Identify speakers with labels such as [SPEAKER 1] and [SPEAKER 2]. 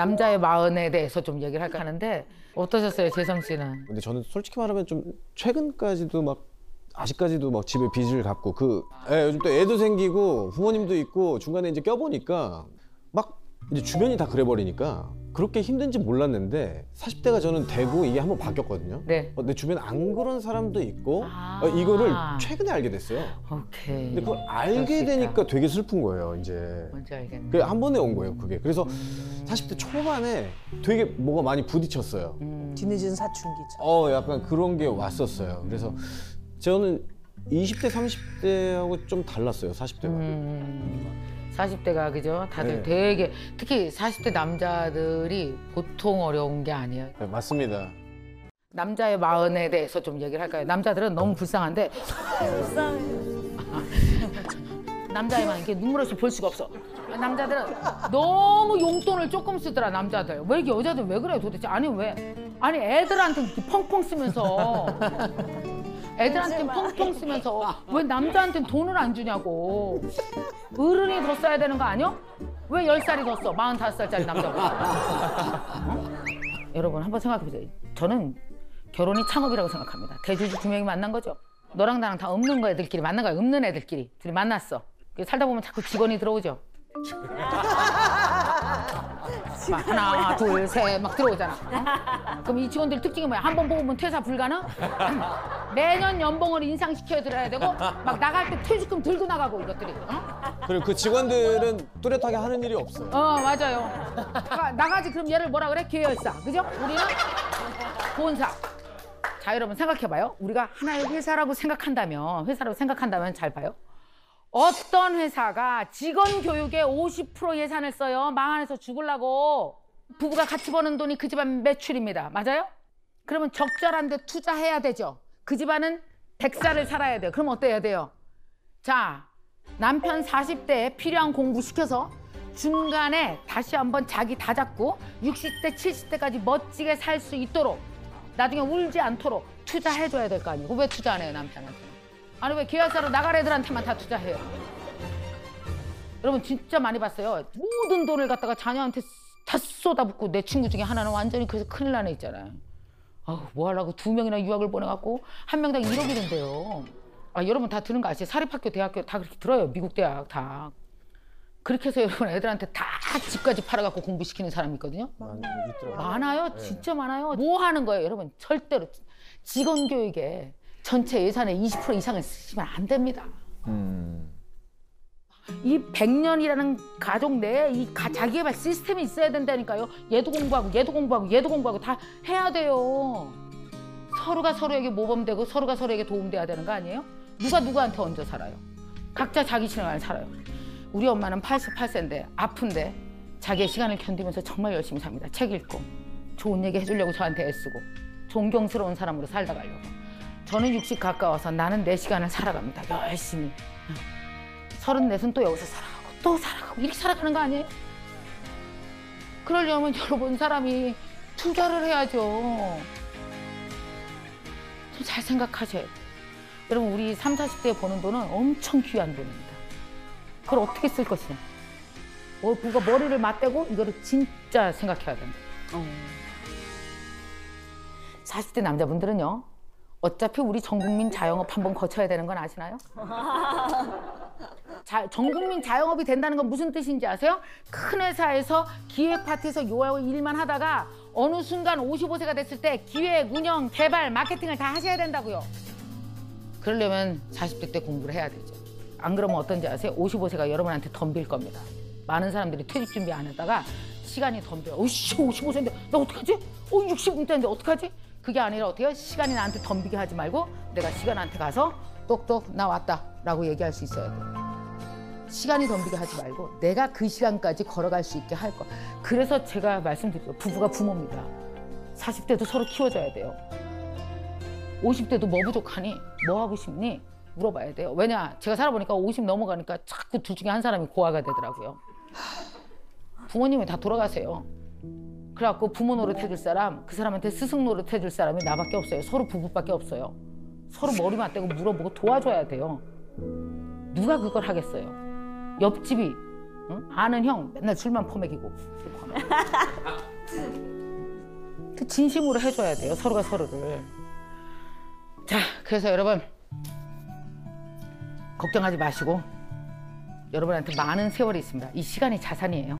[SPEAKER 1] 남자의 마음에 대해서 좀 얘기를 할까 하는데 어떠셨어요, 재성 씨는?
[SPEAKER 2] 근데 저는 솔직히 말하면 좀 최근까지도 막 아직까지도 막 집에 빚을 갚고 그 예, 요즘 또 애도 생기고 부모님도 있고 중간에 이제 껴보니까 막 이제 주변이 다 그래버리니까 그렇게 힘든지 몰랐는데 40대가 저는 되고 이게 한번 바뀌었거든요.
[SPEAKER 1] 네.
[SPEAKER 2] 어, 내 주변에 안 그런 사람도 있고
[SPEAKER 1] 아.
[SPEAKER 2] 어, 이거를 최근에 알게 됐어요.
[SPEAKER 1] 오케이.
[SPEAKER 2] 근데 그걸 알게. 되니까 되게 슬픈 거예요, 이제.
[SPEAKER 1] 뭔지 알겠네.
[SPEAKER 2] 그게 한 번에 온 거예요, 그게. 그래서 40대 초반에 되게 뭐가 많이 부딪혔어요.
[SPEAKER 1] 음.
[SPEAKER 3] 뒤늦은 사춘기죠.
[SPEAKER 2] 어, 약간 그런 게 왔었어요. 그래서 저는 20대, 30대하고 좀 달랐어요, 40대가.
[SPEAKER 1] 음, 40대가 그죠? 다들
[SPEAKER 2] 네.
[SPEAKER 1] 되게 특히 40대 남자들이 보통 어려운 게 아니에요.
[SPEAKER 2] 네, 맞습니다.
[SPEAKER 1] 남자의 마음에 대해서 좀 얘기를 할까요? 남자들은 너무 불쌍한데 마음 이렇게 눈물 없이 볼 수가 없어. 남자들은 너무 용돈을 조금 쓰더라 남자들. 왜 이게 여자들 왜 그래 도대체? 아니 왜? 아니 애들한테 이렇게 펑펑 쓰면서 애들한테 펑펑 쓰면서 왜 남자한테 돈을 안 주냐고. 어른이 더 써야 되는 거 아니야? 왜 열살이더 써? 45살짜리 남자가. 어? 여러분 한번 생각해 보세요. 저는 결혼이 창업이라고 생각합니다. 대주주 두 명이 만난 거죠. 너랑 나랑 다 없는 거 애들끼리 만난 거야. 없는 애들끼리 둘이 만났어. 살다 보면 자꾸 직원이 들어오죠. 막 하나, 둘, 셋 막 들어오잖아. 어? 그럼 이 직원들 특징이 뭐야? 한 번 뽑으면 퇴사 불가능? 매년 연봉을 인상시켜 드려야 되고 막 나갈 때 퇴직금 들고 나가고 이것들이. 어?
[SPEAKER 2] 그리고 그 직원들은 뚜렷하게 하는 일이 없어 요.
[SPEAKER 1] 어 맞아요. 나가, 나가지 그럼 얘를 뭐라 그래? 계열사. 그죠? 우리는 본사. 자 여러분 생각해봐요. 우리가 하나의 회사라고 생각한다면 회사라고 생각한다면 잘 봐요. 어떤 회사가 직원 교육에 50% 예산을 써요. 망안에서 죽으려고. 부부가 같이 버는 돈이 그 집안 매출입니다. 맞아요? 그러면 적절한 데 투자해야 되죠. 그 집안은 백살을 살아야 돼요. 그럼 어때야 돼요? 자, 남편 40대에 필요한 공부 시켜서 중간에 다시 한번 자기 다 잡고 60대, 70대까지 멋지게 살 수 있도록 나중에 울지 않도록 투자해줘야 될 거 아니에요. 왜 투자 안 해요, 남편한테? 아니, 왜 계열사로 나갈 애들한테만 다 투자해요? 여러분, 진짜 많이 봤어요. 모든 돈을 갖다가 자녀한테 다 쏟아붓고 내 친구 중에 하나는 완전히 그래서 큰일 나네 있잖아요. 아우, 뭐 하려고 두 명이나 유학을 보내갖고 한 명당 1억이 된대요. 아, 여러분 다 들은 거 아시죠? 사립학교, 대학교 다 그렇게 들어요. 미국 대학 다. 그렇게 해서 여러분 애들한테 다 집까지 팔아갖고 공부시키는 사람이 있거든요.
[SPEAKER 2] 많이.
[SPEAKER 1] 많아요. 진짜 많아요. 뭐 하는 거예요, 여러분? 절대로 직원 교육에 전체 예산의 20% 이상을 쓰시면 안 됩니다. 이 100년이라는 가족 내에 이 가- 자기개발 시스템이 있어야 된다니까요. 얘도 공부하고 얘도 공부하고 얘도 공부하고 다 해야 돼요. 서로가 서로에게 모범되고 서로가 서로에게 도움돼야 되는 거 아니에요? 누가 누구한테 얹어 살아요? 각자 자기 시간을 살아요. 우리 엄마는 88세인데 아픈데 자기의 시간을 견디면서 정말 열심히 삽니다. 책 읽고 좋은 얘기 해주려고 저한테 애쓰고 존경스러운 사람으로 살다 가려고. 저는 60 가까워서 나는 내 시간을 살아갑니다. 열심히. 서른넷은 또 여기서 살아가고 또 살아가고 이렇게 살아가는 거 아니에요? 그러려면 여러분 사람이 투자를 해야죠. 좀 잘 생각하셔야 돼요. 여러분 우리 3, 40대에 버는 돈은 엄청 귀한 돈입니다. 그걸 어떻게 쓸 것이냐. 뭐, 누가 머리를 맞대고 이거를 진짜 생각해야 된다. 40대 남자분들은요. 어차피 우리 전국민 자영업 한번 거쳐야 되는 건 아시나요? 자, 전국민 자영업이 된다는 건 무슨 뜻인지 아세요? 큰 회사에서 기획 파트에서 요 일만 하다가 어느 순간 55세가 됐을 때 기획, 운영, 개발, 마케팅을 다 하셔야 된다고요. 그러려면 40대 때 공부를 해야 되죠. 안 그러면 어떤지 아세요? 55세가 여러분한테 덤빌 겁니다. 많은 사람들이 퇴직 준비 안 했다가 시간이 덤벼요. 어이씨, 55세인데 나 어떡하지? 어, 60대인데 어떡하지? 그게 아니라 어떻게 해요? 시간이 나한테 덤비게 하지 말고 내가 시간한테 가서 똑똑 나 왔다 라고 얘기할 수 있어야 돼요. 시간이 덤비게 하지 말고 내가 그 시간까지 걸어갈 수 있게 할 거. 그래서 제가 말씀드리죠. 부부가 부모입니다. 40대도 서로 키워줘야 돼요. 50대도 뭐 부족하니? 뭐 하고 싶니? 물어봐야 돼요. 왜냐? 제가 살아보니까 50 넘어가니까 자꾸 둘 중에 한 사람이 고아가 되더라고요. 부모님이 다 돌아가세요. 그래갖고 부모 노릇 해줄 사람, 그 사람한테 스승 노릇 해줄 사람이 나밖에 없어요. 서로 부부밖에 없어요. 서로 머리 맞대고 물어보고 도와줘야 돼요. 누가 그걸 하겠어요? 옆집이 응? 아는 형 맨날 술만 퍼먹이고 진심으로 해줘야 돼요 서로가 서로를 자 그래서 여러분 걱정하지 마시고 여러분한테 많은 세월이 있습니다 이 시간이 자산이에요